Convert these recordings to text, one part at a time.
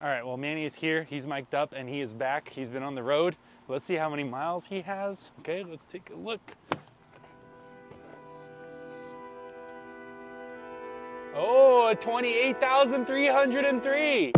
All right, well, Manny is here. He's mic'd up and he is back. He's been on the road. Let's see how many miles he has. Okay, let's take a look. Oh, 28,303.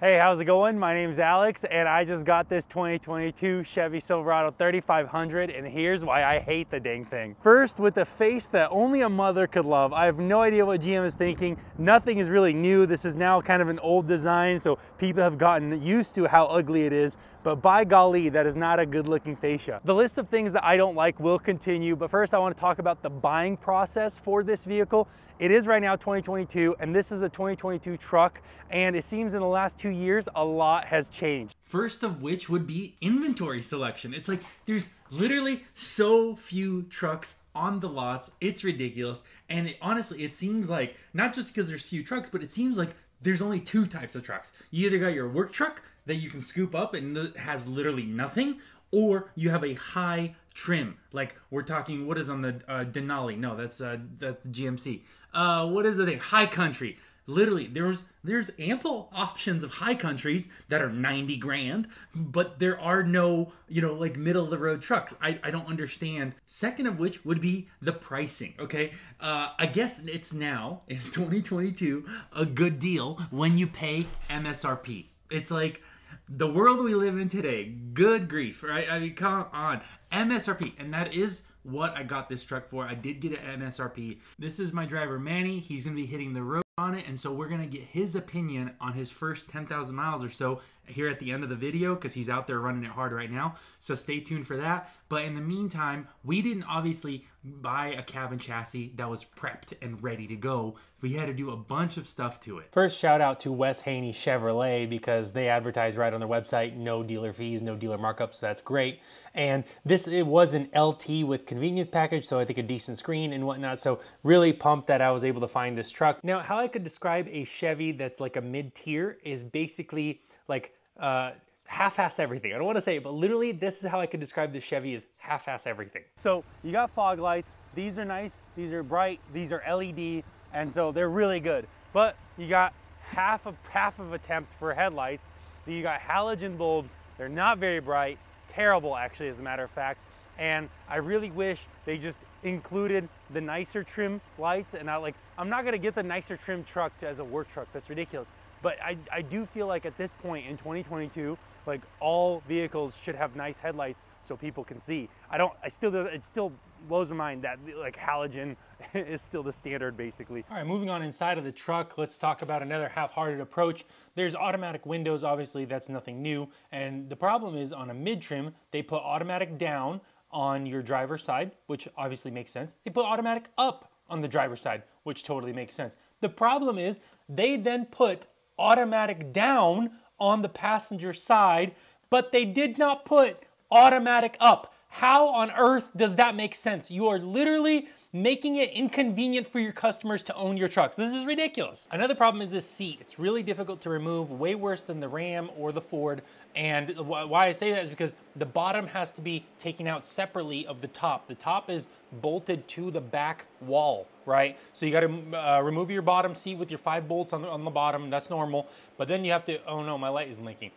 Hey, how's it going? My name's Alex and I just got this 2022 Chevy Silverado 3500 and here's why I hate the dang thing. First, with the face that only a mother could love, I have no idea what GM is thinking. Nothing is really new. This is now kind of an old design, so people have gotten used to how ugly it is, but by golly, that is not a good looking fascia. The list of things that I don't like will continue, but first I want to talk about the buying process for this vehicle it is right now 2022, and this is a 2022 truck, and it seems in the last two years, a lot has changed. First of which would be inventory selection. It's like there's literally so few trucks on the lots. It's ridiculous. And it, honestly, it seems like not just because there's few trucks, but it seems like there's only two types of trucks. You either got your work truck that you can scoop up and has literally nothing, or you have a high trim. Like we're talking, what is on the uh, Denali? No, that's uh, that's GMC uh, what is thing? High country. Literally, there's there's ample options of high countries that are 90 grand, but there are no, you know, like middle of the road trucks. I, I don't understand. Second of which would be the pricing. Okay. Uh, I guess it's now in 2022 a good deal when you pay MSRP. It's like the world we live in today. Good grief, right? I mean, come on. MSRP, and that is what I got this truck for. I did get an MSRP. This is my driver, Manny. He's going to be hitting the road on it, and so we're going to get his opinion on his first 10,000 miles or so here at the end of the video because he's out there running it hard right now. So stay tuned for that. But in the meantime, we didn't obviously buy a cabin chassis that was prepped and ready to go. We had to do a bunch of stuff to it. First, shout out to Wes Haney Chevrolet because they advertise right on their website, no dealer fees, no dealer markups, so that's great. And this, it was an LT with convenience package, so I think a decent screen and whatnot. So really pumped that I was able to find this truck. Now, how I could describe a Chevy that's like a mid-tier is basically like uh, half-ass everything. I don't want to say it, but literally this is how I could describe the Chevy is half-ass everything. So you got fog lights. These are nice. These are bright. These are LED. And so they're really good. But you got half of half of attempt for headlights. You got halogen bulbs. They're not very bright. Terrible, actually, as a matter of fact. And I really wish they just included the nicer trim lights. And not like, I'm not gonna get the nicer trim truck as a work truck. That's ridiculous. But I, I do feel like at this point in 2022, like all vehicles should have nice headlights so people can see. I don't, I still, it still blows my mind that like halogen is still the standard basically. All right, moving on inside of the truck, let's talk about another half-hearted approach. There's automatic windows, obviously that's nothing new. And the problem is on a mid-trim, they put automatic down on your driver's side, which obviously makes sense. They put automatic up on the driver's side, which totally makes sense. The problem is they then put automatic down on the passenger side, but they did not put automatic up. How on earth does that make sense? You are literally making it inconvenient for your customers to own your trucks. This is ridiculous. Another problem is this seat. It's really difficult to remove, way worse than the Ram or the Ford. And why I say that is because the bottom has to be taken out separately of the top. The top is bolted to the back wall, right? So you gotta uh, remove your bottom seat with your five bolts on the, on the bottom, that's normal. But then you have to, oh no, my light is blinking.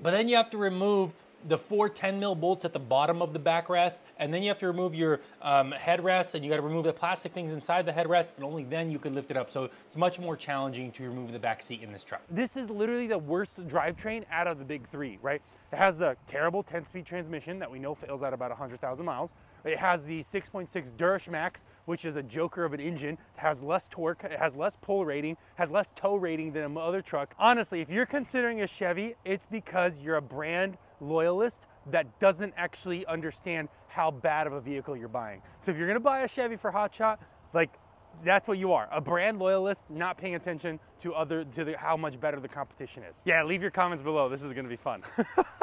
But then you have to remove the four 10 mil bolts at the bottom of the backrest, and then you have to remove your um, headrest, and you got to remove the plastic things inside the headrest, and only then you can lift it up. So it's much more challenging to remove the back seat in this truck. This is literally the worst drivetrain out of the big three, right? It has the terrible 10-speed transmission that we know fails at about 100,000 miles. It has the 6.6 Duramax, which is a joker of an engine. It has less torque, it has less pull rating, has less tow rating than a other truck. Honestly, if you're considering a Chevy, it's because you're a brand loyalist that doesn't actually understand how bad of a vehicle you're buying. So if you're gonna buy a Chevy for hotshot, like that's what you are a brand loyalist not paying attention to other to the, how much better the competition is. Yeah leave your comments below. This is to be fun.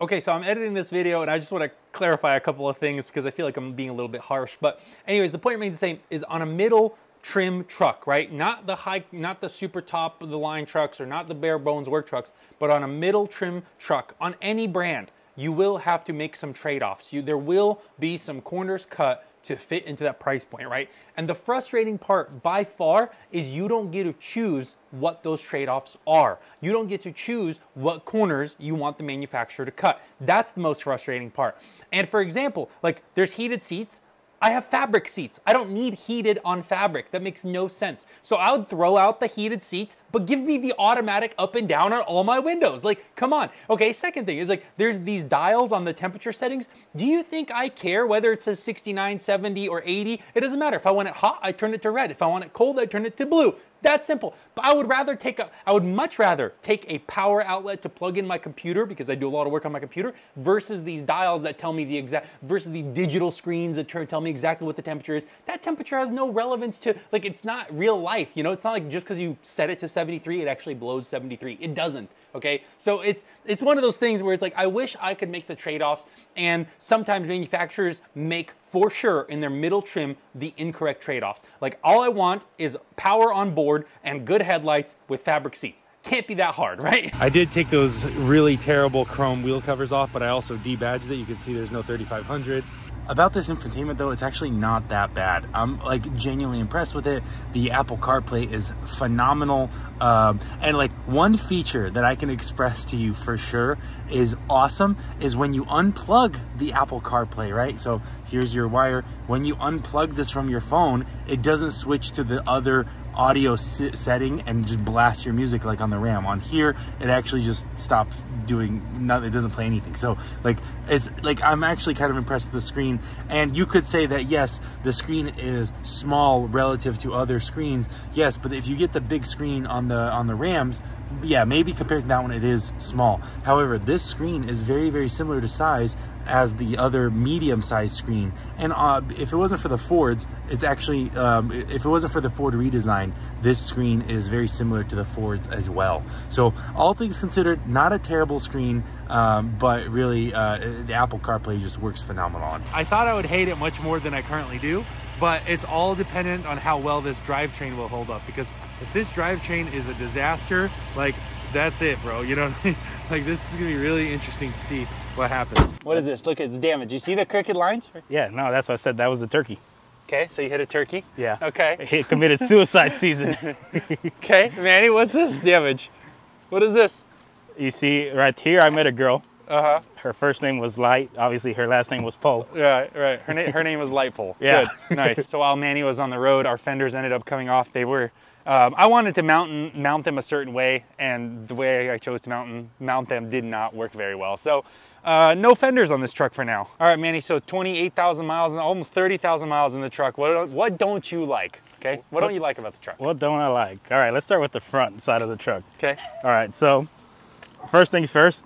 Okay so i'm editing this video and i just want to clarify a couple of things because i feel like i'm being a little bit harsh but anyways the point remains the same is on a middle trim truck, right? Not the high, not the super top of the line trucks or not the bare bones work trucks, but on a middle trim truck on any brand, you will have to make some trade-offs. You, there will be some corners cut to fit into that price point, right? And the frustrating part by far is you don't get to choose what those trade-offs are. You don't get to choose what corners you want the manufacturer to cut. That's the most frustrating part. And for example, like there's heated seats, I have fabric seats. I don't need heated on fabric. That makes no sense. So I would throw out the heated seats, but give me the automatic up and down on all my windows. Like, come on. Okay, second thing is like, there's these dials on the temperature settings. Do you think I care whether it says 69, 70, or 80? It doesn't matter. If I want it hot, I turn it to red. If I want it cold, I turn it to blue. That simple. But I would rather take a, I would much rather take a power outlet to plug in my computer because I do a lot of work on my computer versus these dials that tell me the exact, versus the digital screens that turn, tell me exactly what the temperature is. That temperature has no relevance to, like, it's not real life. You know, it's not like just because you set it to 73, it actually blows 73. It doesn't. Okay. So it's, it's one of those things where it's like, I wish I could make the trade-offs and sometimes manufacturers make for sure in their middle trim the incorrect trade-offs. Like all I want is power on board and good headlights with fabric seats. Can't be that hard, right? I did take those really terrible chrome wheel covers off, but I also debadged it. You can see there's no 3500. About this infotainment though, it's actually not that bad. I'm like genuinely impressed with it. The Apple CarPlay is phenomenal. Um, and like one feature that I can express to you for sure is awesome is when you unplug the Apple CarPlay, right? So here's your wire. When you unplug this from your phone, it doesn't switch to the other audio setting and just blast your music like on the RAM. On here, it actually just stops doing nothing. It doesn't play anything. So like it's like I'm actually kind of impressed with the screen. And you could say that yes, the screen is small relative to other screens. Yes, but if you get the big screen on the on the RAMs, yeah, maybe compared to that one, it is small. However, this screen is very very similar to size as the other medium-sized screen. And uh, if it wasn't for the Fords, it's actually, um, if it wasn't for the Ford redesign, this screen is very similar to the Fords as well. So all things considered, not a terrible screen, um, but really uh, the Apple CarPlay just works phenomenal. I thought I would hate it much more than I currently do, but it's all dependent on how well this drivetrain will hold up because if this drivetrain is a disaster, like that's it, bro. You know, like this is gonna be really interesting to see what happens. What is this? Look, it's damaged. You see the crooked lines? Yeah, no, that's what I said. That was the turkey. Okay, so you hit a turkey? Yeah. Okay. He committed suicide season. okay, Manny, what's this damage? What is this? You see, right here, I met a girl. Uh-huh. Her first name was Light. Obviously, her last name was Pole. Right, right. Her, na her name was Lightpole. Yeah. Good. Nice. so while Manny was on the road, our fenders ended up coming off. They were um, I wanted to mount, mount them a certain way, and the way I chose to mount, mount them did not work very well. So uh, no fenders on this truck for now. All right, Manny, so 28,000 miles and almost 30,000 miles in the truck. What, what don't you like, okay? What, what don't you like about the truck? What don't I like? All right, let's start with the front side of the truck. Okay. All right, so first things first,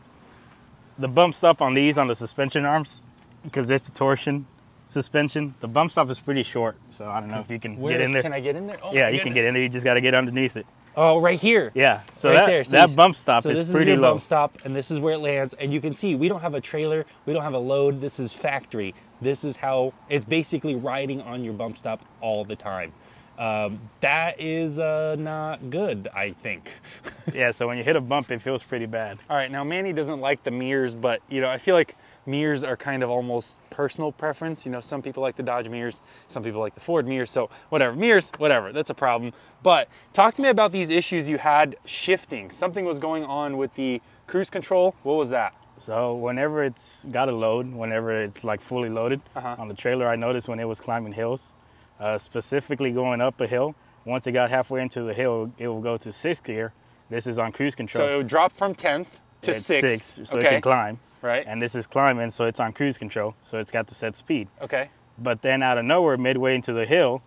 the bumps up on these on the suspension arms, because it's a torsion, suspension. The bump stop is pretty short, so I don't know if you can Where get in there. Can I get in there? Oh, yeah, you can get in there. You just got to get underneath it. Oh, right here. Yeah. So right that, there. So that bump stop so is this pretty is your low. bump stop, and this is where it lands. And you can see we don't have a trailer. We don't have a load. This is factory. This is how it's basically riding on your bump stop all the time. Um, that is uh, not good, I think. yeah, so when you hit a bump, it feels pretty bad. All right, now Manny doesn't like the mirrors, but you know, I feel like mirrors are kind of almost personal preference. You know, some people like the Dodge mirrors, some people like the Ford mirrors, so whatever, mirrors, whatever, that's a problem. But talk to me about these issues you had shifting. Something was going on with the cruise control. What was that? So whenever it's got a load, whenever it's like fully loaded uh -huh. on the trailer, I noticed when it was climbing hills, uh, specifically going up a hill. Once it got halfway into the hill, it will go to sixth gear. This is on cruise control. So it would drop from 10th to it's 6th. Six, so okay. it can climb. Right. And this is climbing, so it's on cruise control. So it's got the set speed. Okay. But then out of nowhere, midway into the hill,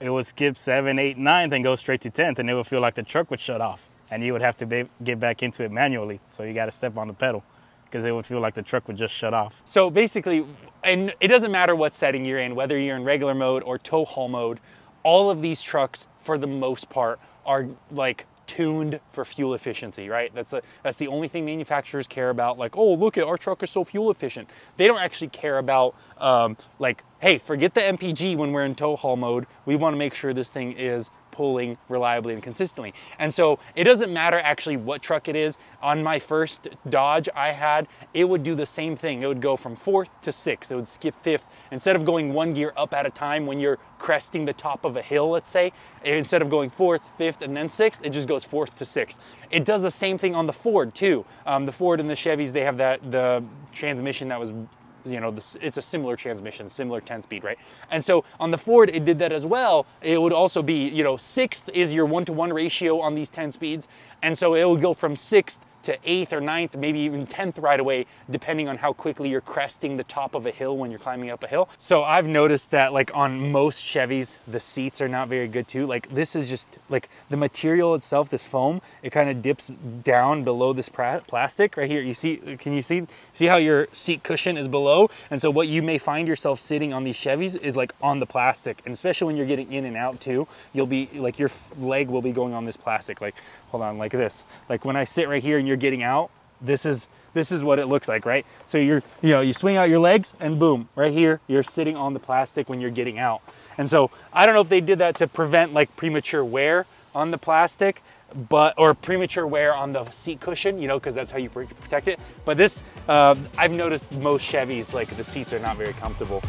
it would skip 7, 8, 9, and go straight to 10th, and it would feel like the truck would shut off. And you would have to be, get back into it manually. So you got to step on the pedal because it would feel like the truck would just shut off. So basically, and it doesn't matter what setting you're in, whether you're in regular mode or tow haul mode, all of these trucks, for the most part, are like tuned for fuel efficiency, right? That's the, that's the only thing manufacturers care about. Like, oh, look at our truck is so fuel efficient. They don't actually care about um, like, hey, forget the MPG when we're in tow haul mode. We want to make sure this thing is pulling reliably and consistently. And so it doesn't matter actually what truck it is. On my first Dodge I had, it would do the same thing. It would go from fourth to sixth. It would skip fifth. Instead of going one gear up at a time when you're cresting the top of a hill, let's say, instead of going fourth, fifth, and then sixth, it just goes fourth to sixth. It does the same thing on the Ford too. Um, the Ford and the Chevys, they have that the transmission that was you know, this, it's a similar transmission, similar 10 speed, right? And so on the Ford, it did that as well. It would also be, you know, sixth is your one to one ratio on these 10 speeds. And so it would go from sixth to eighth or ninth, maybe even 10th right away, depending on how quickly you're cresting the top of a hill when you're climbing up a hill. So I've noticed that like on most Chevys, the seats are not very good too. Like this is just like the material itself, this foam, it kind of dips down below this plastic right here. You see, can you see, see how your seat cushion is below? And so what you may find yourself sitting on these Chevys is like on the plastic. And especially when you're getting in and out too, you'll be like your leg will be going on this plastic. Like, hold on, like this. Like when I sit right here and you're you're getting out, this is this is what it looks like, right? So you're, you know, you swing out your legs and boom, right here, you're sitting on the plastic when you're getting out. And so I don't know if they did that to prevent like premature wear on the plastic, but, or premature wear on the seat cushion, you know, cause that's how you protect it. But this, uh, I've noticed most Chevys, like the seats are not very comfortable.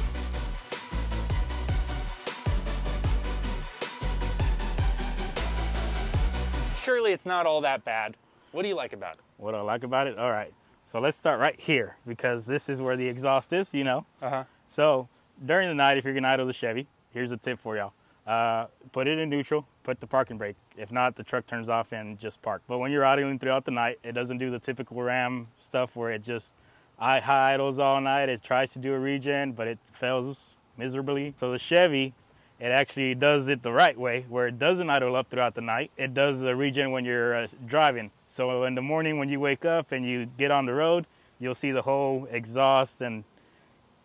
Surely it's not all that bad. What do you like about it? What do I like about it? All right. So let's start right here because this is where the exhaust is, you know. Uh-huh. So during the night, if you're gonna idle the Chevy, here's a tip for y'all. Uh, put it in neutral, put the parking brake. If not, the truck turns off and just park. But when you're idling throughout the night, it doesn't do the typical Ram stuff where it just I high idles all night. It tries to do a regen, but it fails miserably. So the Chevy it actually does it the right way where it doesn't idle up throughout the night. It does the regen when you're uh, driving. So in the morning when you wake up and you get on the road, you'll see the whole exhaust and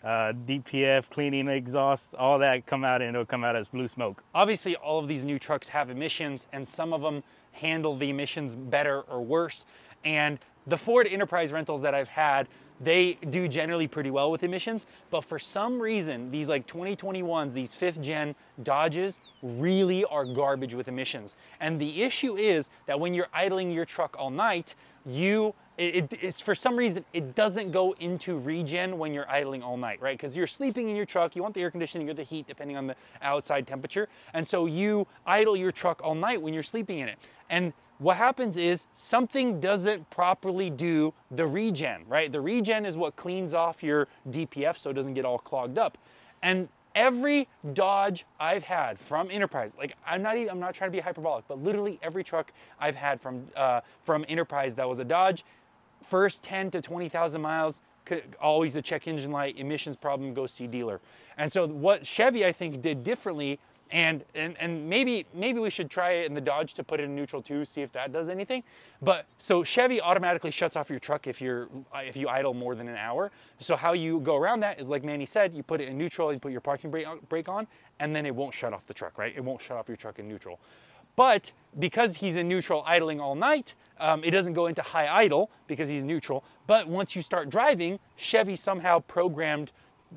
uh, DPF, cleaning exhaust, all that come out and it'll come out as blue smoke. Obviously, all of these new trucks have emissions and some of them handle the emissions better or worse. And the Ford Enterprise rentals that I've had, they do generally pretty well with emissions, but for some reason, these like 2021s, these fifth gen Dodges really are garbage with emissions. And the issue is that when you're idling your truck all night, you it, it's for some reason it doesn't go into regen when you're idling all night, right? Because you're sleeping in your truck, you want the air conditioning or the heat depending on the outside temperature, and so you idle your truck all night when you're sleeping in it. And what happens is something doesn't properly do the regen, right? The regen is what cleans off your DPF so it doesn't get all clogged up. And every Dodge I've had from Enterprise, like I'm not even, I'm not trying to be hyperbolic, but literally every truck I've had from uh, from Enterprise that was a Dodge, first 10 to 20,000 miles, always a check engine light, emissions problem, go see dealer. And so what Chevy I think did differently and, and, and maybe, maybe we should try it in the Dodge to put it in neutral too, see if that does anything. But so Chevy automatically shuts off your truck if you're if you idle more than an hour. So how you go around that is like Manny said, you put it in neutral, and put your parking brake, brake on, and then it won't shut off the truck, right? It won't shut off your truck in neutral. But because he's in neutral idling all night, um, it doesn't go into high idle because he's neutral. But once you start driving, Chevy somehow programmed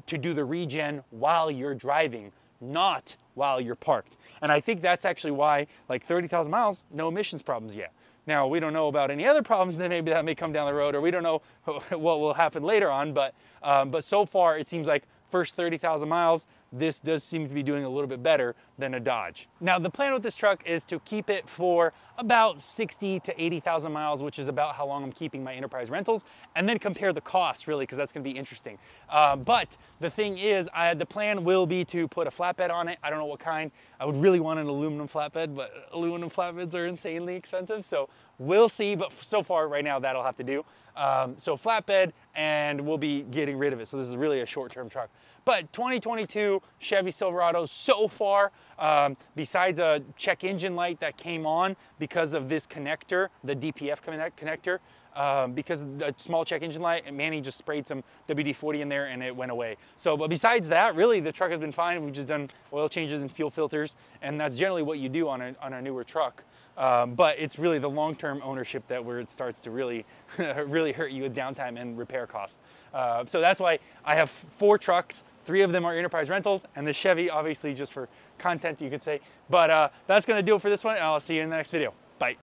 to do the regen while you're driving, not while you're parked. And I think that's actually why, like 30,000 miles, no emissions problems yet. Now, we don't know about any other problems, then maybe that may come down the road, or we don't know what will happen later on, but, um, but so far it seems like first 30,000 miles, this does seem to be doing a little bit better than a Dodge. Now the plan with this truck is to keep it for about 60 to 80,000 miles, which is about how long I'm keeping my enterprise rentals, and then compare the cost really, because that's gonna be interesting. Uh, but the thing is, I, the plan will be to put a flatbed on it. I don't know what kind. I would really want an aluminum flatbed, but aluminum flatbeds are insanely expensive. So we'll see, but so far right now that'll have to do. Um, so flatbed and we'll be getting rid of it. So this is really a short-term truck. But 2022 Chevy Silverado so far, um, besides a check engine light that came on because of this connector, the DPF connector, um, because the small check engine light Manny just sprayed some WD-40 in there and it went away. So, but besides that, really the truck has been fine. We've just done oil changes and fuel filters and that's generally what you do on a, on a newer truck. Um, but it's really the long-term ownership that where it starts to really, really hurt you with downtime and repair costs. Uh, so that's why I have four trucks Three of them are Enterprise Rentals, and the Chevy, obviously, just for content, you could say. But uh, that's to do it for this one, and I'll see you in the next video.